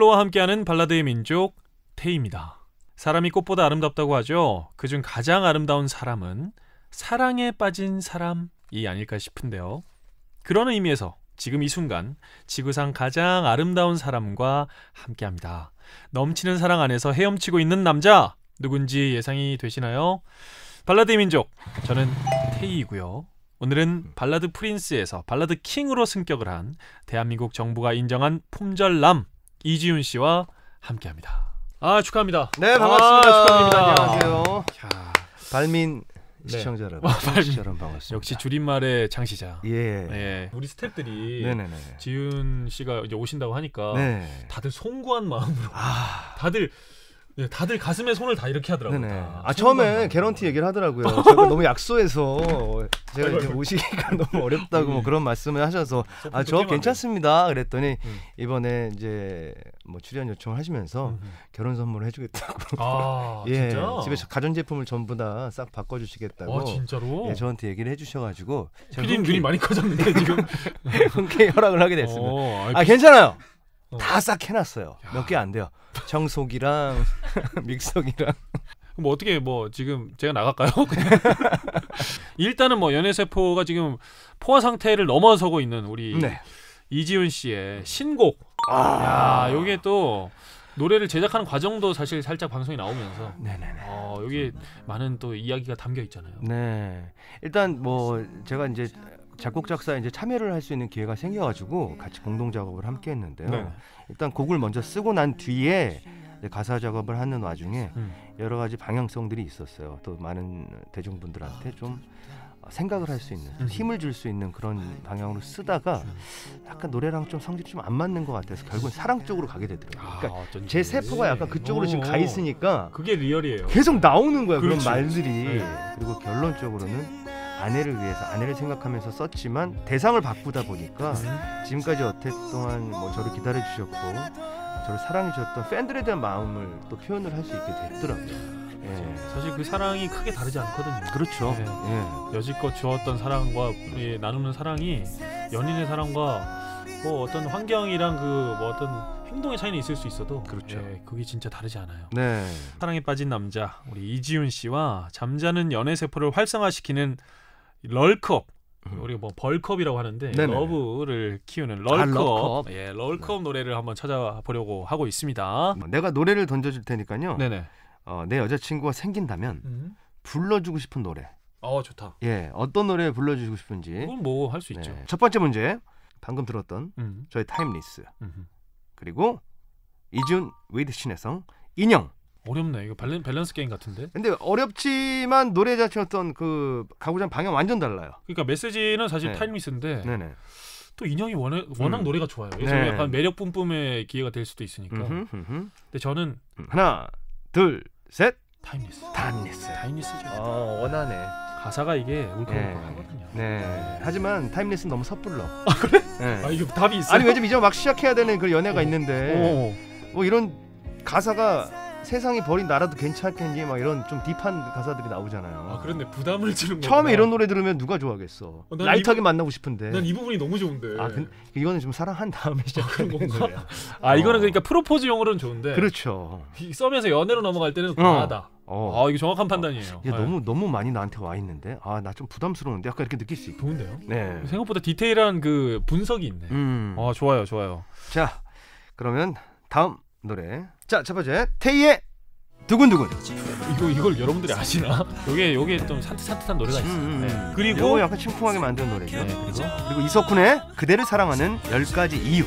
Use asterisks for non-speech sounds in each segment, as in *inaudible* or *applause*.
첼로와 함께하는 발라드의 민족 테이입니다. 사람이 꽃보다 아름답다고 하죠. 그중 가장 아름다운 사람은 사랑에 빠진 사람이 아닐까 싶은데요. 그런 의미에서 지금 이 순간 지구상 가장 아름다운 사람과 함께합니다. 넘치는 사랑 안에서 헤엄치고 있는 남자 누군지 예상이 되시나요? 발라드의 민족 저는 테이이고요. 오늘은 발라드 prince에서 발라드 king으로 승격을 한 대한민국 정부가 인정한 품절남 이지훈 씨와 함께합니다. 아 축하합니다. 네 반갑습니다. 아, 축하드립니다. 안녕하세요. 야, 발민 네. 시청자 여러분, 아. 시청자 여러분 반갑습니다. 역시 줄임말의 장시자. 예. 예. 우리 스태프들이 네네네. 지훈 씨가 이제 오신다고 하니까 네. 다들 송구한 마음으로 아. 다들 예, 다들 가슴에 손을 다 이렇게 하더라고요. 네네. 다. 아 처음에. 개런티 얘기를 하더라고요. *laughs* 제가 너무 약소해서 제가 이제. 오시기가 *laughs* 너무 어렵다고 뭐 음. 그런 말씀을 하셔서 소품 아저 괜찮습니다. 그랬더니 음. 이번에 이제 뭐 출연 요청을 하시면서 음. 결혼 선물을 해주겠다고. 아 *laughs* 예. 진짜? 집에 가전 제품을 전부 다 싹 바꿔주시겠다고. 아 진짜로? 예, 저한테 얘기를 해주셔가지고 피디님 흔쾌히- 눈이 많이 커졌는데 지금. 흔쾌히 허락을 하게 됐습니다. 어, 아 괜찮아요. 어. 다싹 해놨어요. 몇 개 안 돼요. 청소기랑 *laughs* 믹서기랑. 뭐 어떻게 뭐 지금 제가 나갈까요? *laughs* 일단은 뭐 연애 세포가 지금 포화 상태를 넘어서고 있는 우리 네. 이지훈 씨의 신곡. 아, 야, 요게 또 노래를 제작하는 과정도 사실 살짝 방송에 나오면서 네네네. 어, 여기 많은 또 이야기가 담겨 있잖아요. 네. 일단 뭐 제가 이제 작곡 작사에 이제 참여를 할 수 있는 기회가 생겨가지고 같이 공동 작업을 함께 했는데요. 네. 일단 곡을 먼저 쓰고 난 뒤에 가사 작업을 하는 와중에 음. 여러 가지 방향성들이 있었어요. 또 많은 대중분들한테 좀 생각을 할 수 있는 음. 힘을 줄 수 있는 그런 방향으로 쓰다가 약간 노래랑 좀 성질이 좀 안 맞는 것 같아서 결국은 사랑 쪽으로 가게 되더라고요. 아, 그러니까 어쩐지. 제 세포가 약간 그쪽으로 지금 가 어, 있으니까 그게 리얼이에요. 계속 나오는 거야 그런 그렇지. 말들이 네. 그리고 결론적으로는 아내를 위해서 아내를 생각하면서 썼지만 대상을 바꾸다 보니까 음. 지금까지 여태껏 동안 뭐 저를 기다려 주셨고 저를 사랑해 주셨던 팬들에 대한 마음을 또 표현을 할 수 있게 됐더라고요. 예. 사실 그 사랑이 크게 다르지 않거든요. 그렇죠. 네. 예. 여지껏 주었던 사랑과 우리 나누는 사랑이 연인의 사랑과 뭐 어떤 환경이랑 그 뭐 어떤 행동의 차이는 있을 수 있어도 그렇죠. 예, 그게 진짜 다르지 않아요. 네. 사랑에 빠진 남자 우리 이지훈 씨와 잠자는 연애 세포를 활성화시키는 럴컵 음. 우리가 뭐 bulk up이라고 하는데 네네. love를 키우는 아, 럴컵 럴컵. 예 럴컵 노래를 한번 찾아보려고 하고 있습니다. 내가 노래를 던져줄 테니까요. 네네. 어, 내 여자친구가 생긴다면 음. 불러주고 싶은 노래. 어 좋다. 예, 어떤 노래 불러주고 싶은지. 이건 뭐 할 수 있죠. 네. 첫 번째 문제. 방금 들었던 음. 저의 Timeless. 음. 그리고 이지훈 with 신혜성 인형. 어렵네. 이거 밸런, 밸런스 게임 같은데. 근데 어렵지만 노래 자체 어떤 그 가고자 하는 방향 완전 달라요. 그러니까 메시지는 사실 네. Timeless인데 네네. 또 인형이 워낙, 워낙 음. 노래가 좋아요. 그래서 네. 약간 매력 뿜뿜의 기회가 될 수도 있으니까. 음흠, 음흠. 근데 저는 음, 하나, 둘, 셋. Timeless. Timeless. Timeless죠. 어 원하네. 가사가 이게 네. 울컥울컥하거든요. 네. 하지만 Timeless는 너무 섣불러. 아 그래? 네. 아 이게 답이 있어요? 아니 왜냐면 이제 막 시작해야 되는 그 연애가 어. 있는데 어. 뭐 이런 가사가 세상이 버린 나라도 괜찮겠니 막 이런 좀 deep한 가사들이 나오잖아요. 아 그런데 부담을 주는 거. 처음에 이런 노래 들으면 누가 좋아하겠어. 어, 난 light하게 이 만나고 싶은데. 난 이 부분이 너무 좋은데. 아, 근, 이거는 좀 사랑한 다음에 시작하는 그런 건가? 아, 이거는 어. 그러니까 프로포즈용으로는 좋은데. 그렇죠. 이 썸에서 연애로 넘어갈 때는 과하다. 어. 아 이거 정확한 판단이에요. 이게 네. 너무 너무 많이 나한테 와 있는데 아 나 좀 부담스러운데 약간 이렇게 느낄 수 있고. 좋은데요? 네. 생각보다 디테일한 그 분석이 있네. 음. 아 좋아요, 좋아요. 자 그러면 다음 노래. 자 첫 번째 테이의 두근두근. 이거 이걸 여러분들이 아시나? 요게 요게 좀 산뜻산뜻한 노래가 있어요. 음, 음. 네. 그리고 요거 약간 심쿵하게 만드는 노래죠. 네, 그리고 그리고 이석훈의 그대를 사랑하는 열 가지 이유.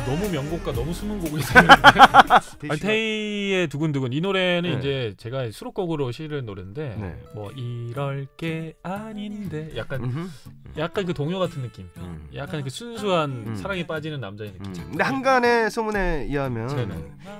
어, 너무 명곡과 너무 숨은 곡이 있는데 *laughs* 아니, 테이의 두근두근 이 노래는 네. 이제 제가 수록곡으로 실은 노래인데 네. 뭐 이럴 게 아닌데 약간 음흠. 약간 그 동요 같은 느낌. 음. 약간 그 순수한 음. 사랑에 빠지는 남자의 느낌. 음. 근데 한간의 소문에 의하면 네네.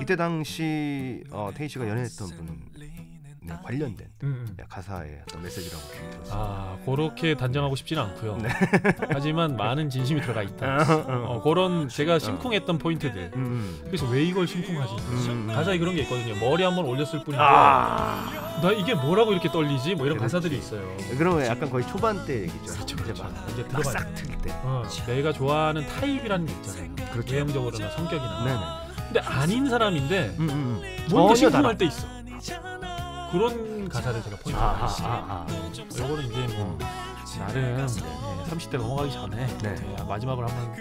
이때 당시 어, 테이 씨가 연애했던 분 네, 관련된 음, 음. 가사의 어떤 메시지라고 좀 들었어요. 아 그렇게 단정하고 싶지는 않고요. 네. *laughs* 하지만 많은 진심이 들어가 있다. 어, 어, 그런 제가 심쿵했던 포인트들. 음. 그래서 왜 이걸 심쿵하지? 음. 가사에 그런 게 있거든요. 머리 한번 올렸을 뿐인데 아. 나 이게 뭐라고 이렇게 떨리지? 뭐 이런 그렇지. 가사들이 있어요. 그러면 약간 거의 초반 때 얘기죠. 그렇죠, 이제 그렇죠. 막, 이제. 싹틀 때. 어, 내가 좋아하는 타입이라는 게 있잖아요. 그렇죠. 외형적으로나 성격이나. 네네. 근데 아닌 사람인데 음, 음. 뭔가 심쿵할 때 있어. 그런 가사를 제가 포인트 아, 아, 받았어요. 아, 아. 요거는 이제 뭐 나름 예, 30대 넘어가기 전에 네. 예, 마지막으로 한번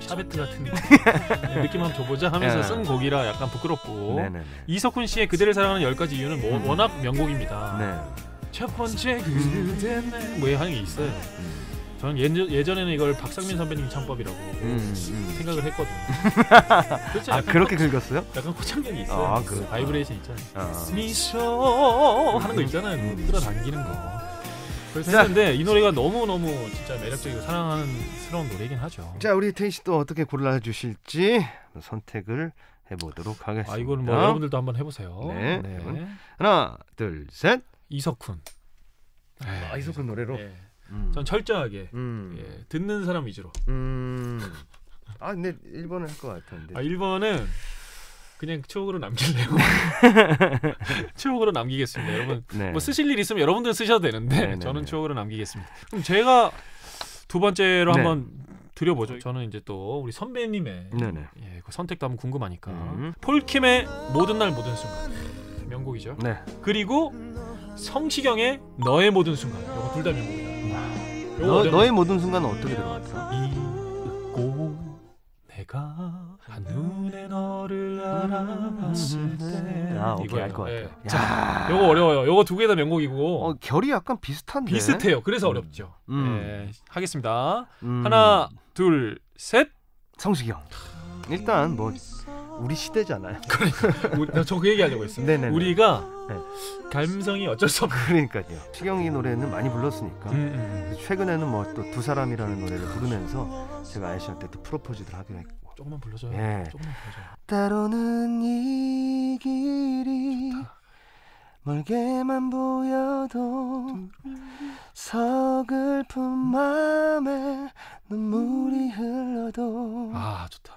샤베트 같은 *laughs* 예, 느낌 한번 줘보자 하면서 예. 쓴 곡이라 약간 부끄럽고 네네네. 이석훈 씨의 그대를 사랑하는 열 가지 이유는 뭐 음. 워낙 명곡입니다. 네. 첫 번째 그대네 뭐 하는 게 있어요. 음. 저는 예전, 예전에는 이걸 박상민 선배님 창법이라고 음, 음. 생각을 했거든요. *laughs* 그렇죠. 아 그렇게 긁었어요? 약간 호창력이 있어요. 아, 그. 바이브레이션 있잖아요. 아. 미소 하는 거 있잖아요. 그 음. 끌어당기는 거. 그래서 자. 했는데 이 노래가 너무 너무 진짜 매력적이고 사랑하는 스러운 노래긴 하죠. 자 우리 태희 씨또 어떻게 골라 주실지 선택을 해보도록 하겠습니다. 아 이거는 뭐 여러분들도 한번 해보세요. 네. 여러분. 하나, 둘, 셋. 이석훈. 아, 이석훈 노래로. 예. 음. 전 철저하게 음. 예, 듣는 사람 위주로. 음. 아 근데 1번을 할 것 같은데. 아 1번은 그냥 추억으로 남길래요. *laughs* 추억으로 남기겠습니다. 여러분 네. 뭐 쓰실 일 있으면 여러분들 쓰셔도 되는데 네, 네, 저는 네. 추억으로 남기겠습니다. 그럼 제가 두 번째로 네. 한번 드려보죠. 저는 이제 또 우리 선배님의 네네. 예, 그 선택도 한번 궁금하니까 음. 폴킴의 모든 날 모든 순간 명곡이죠. 네. 그리고 성시경의 너의 모든 순간 이거 둘 다 명곡이다. 너, 너의 모든 순간은 어떻게 들어갔어? 잊고 내가 한눈에 너를 알아봤을 때 아, 오케이 이거예요. 알것 예. 같아요. 자, 야. 요거 어려워요. 요거 두 개 다 명곡이고 어 결이 약간 비슷한데. 비슷해요. 그래서 음. 어렵죠. 음. 예, 하겠습니다. 음. 하나, 둘, 셋. 성시경. 일단 뭐 우리 시대잖아요. 우리- 나저그 얘기하려고 했어요. *laughs* 네네네. 우리가 네. 감성이 어쩔 수 없는. 그러니까요. 시경이 노래는 많이 불렀으니까. 음, 음. 최근에는 뭐 또 두 사람이라는 노래를 부르면서 제가 아이 씨한테 또 프로포즈를 하기로 했고. 조금만 불러줘요. 예. 조금만 불러줘요. 때로는 이 길이 멀게만 보여도 서글픈 맘에 눈물이 흘러도 아 좋다.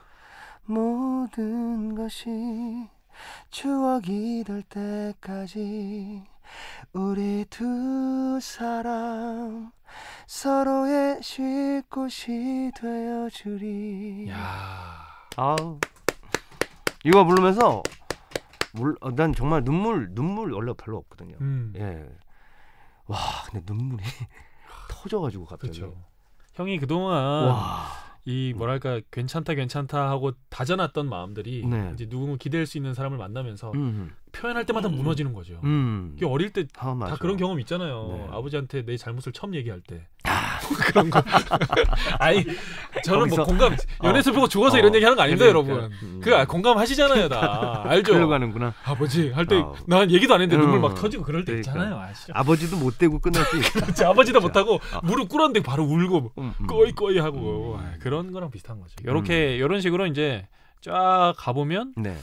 모든 것이 추억이 될 때까지 우리 두 사람 서로의 쉴 곳이 되어주리 야. 아우 이거 부르면서 물, 어, 난 정말 눈물 눈물 원래 별로 없거든요. 음. 예. 와 근데 눈물이 *laughs* 터져가지고 갑자기. 그렇죠. 형이 그동안 와. 이 뭐랄까 괜찮다 괜찮다 하고 다져놨던 마음들이 네. 이제 누구 기댈 수 있는 사람을 만나면서 음. 표현할 때마다 무너지는 거죠. 음. 어릴 때다 아. 그런 경험 있잖아요. 네. 아버지한테 내 잘못을 처음 얘기할 때 *laughs* 그런 거. *laughs* 아니 저는 뭐 거기서- 공감 연애서 보고 죽어서 어, 이런 얘기 하는 거 아닙니다, 그러니까. 여러분. 음. 그 아, 공감하시잖아요, 다 *laughs* 알죠. 흘러가는구나. 아버지 할때 아. 난 얘기도 안 했는데 눈물 음. 막 터지고 그럴 때 그러니까. 있잖아요, 아시죠? 아버지도 못 대고 끝날 수 있어. 제 아버지도. 못하고 아. 무릎 꿇었는데 바로 울고 음, 음. 꺼이 꺼이 하고 음. 아, 그런 거랑 비슷한 거죠. 이렇게 이런 식으로 이제 쫙 가보면 네.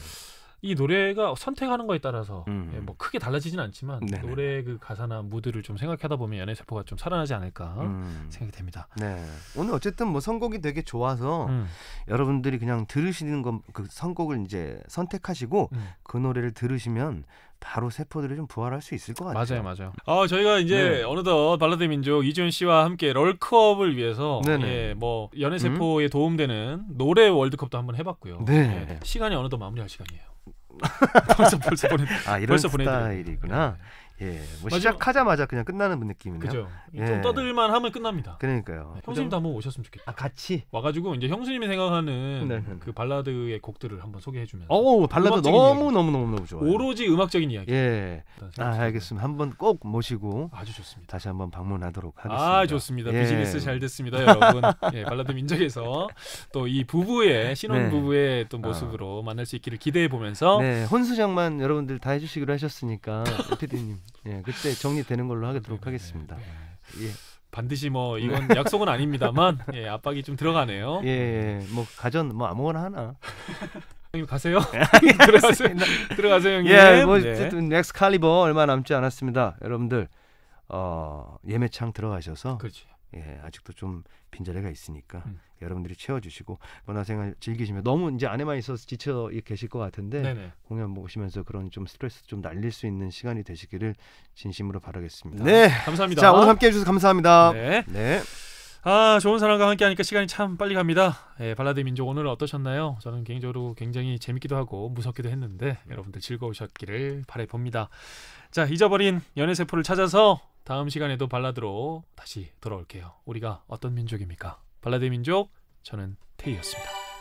이 노래가 선택하는 거에 따라서 음. 예, 뭐 크게 달라지진 않지만 네네. 노래 그 가사나 무드를 좀 생각하다 보면 연애 세포가 좀 살아나지 않을까 음. 생각이 됩니다. 네. 오늘 어쨌든 뭐 선곡이 되게 좋아서 음, 여러분들이 그냥 들으시는 건 그 선곡을 이제 선택하시고 음. 그 노래를 들으시면 바로 세포들이 좀 부활할 수 있을 것 같아요. 맞아요, 맞아요. 아 저희가 이제 네. 어느덧 발라드 민족 이지훈 씨와 함께 럴크업을 위해서. 예, 뭐 연애 세포에 도움되는 노래 월드컵도 한번 해봤고요. 네. 예, 시간이 어느덧 마무리할 시간이에요. *laughs* 벌써 벌써 보내. 아 이런 벌써 보내드려요. 스타일이구나. 예. 뭐 마지막- 시작하자마자 그냥 끝나는 느낌이네요. 그죠. 예. 좀 떠들만 하면 끝납니다. 그러니까요. 네, 형수님도 한번 오셨으면 좋겠다. 아 같이. 와가지고 이제 형수님이 생각하는 네, 네. 그 발라드의 곡들을 한번 소개해주면서 어 발라드 너무. 너무 너무 너무 좋아요. 오로지 음악적인 이야기. 예. 아. 알겠습니다. 한번 꼭 모시고 아주 좋습니다. 다시 한번 방문하도록 하겠습니다. 아 좋습니다. 예. 비즈니스 잘 됐습니다, 여러분. 예, 발라드 민족에서 또 이 부부의 신혼 네. 부부의 또 모습으로 만날 수 있기를 기대해 보면서 네, 혼수장만 여러분들 다 해주시기로 하셨으니까 *laughs* PD님, 예, 그때 정리되는 걸로 하도록 하겠습니다. 네, 네. 예, 반드시 뭐 이건 약속은 아닙니다만 예, 압박이 좀 들어가네요. 예, 예, 뭐 가전 뭐 아무거나 하나. 형님 가세요. *laughs* 들어가세요. 들어가세요, 형님. 예, 뭐 네. 어쨌든 엑스칼리버 얼마 남지 않았습니다. 여러분들 어, 예매창 들어가셔서 그렇지. 예, 아직도 좀 빈자리가 있으니까 음. 여러분들이 채워주시고 문화생활 즐기시면 너무 이제 안에만 있어서 지쳐 계실 것 같은데 네네. 공연 보시면서 그런 좀 스트레스 좀 날릴 수 있는 시간이 되시기를 진심으로 바라겠습니다. 네. 네. 감사합니다. 자 오늘 함께 해 주셔서 감사합니다. 네. 네. 아 좋은 사람과 함께하니까 시간이 참 빨리 갑니다. 예, 발라드 민족 오늘 어떠셨나요? 저는 개인적으로 굉장히 재밌기도 하고 무섭기도 했는데 여러분들 즐거우셨기를 바래봅니다. 자 잊어버린 연애 세포를 찾아서 다음 시간에도 발라드로 다시 돌아올게요. 우리가 어떤 민족입니까? 발라드 민족 저는 테이였습니다.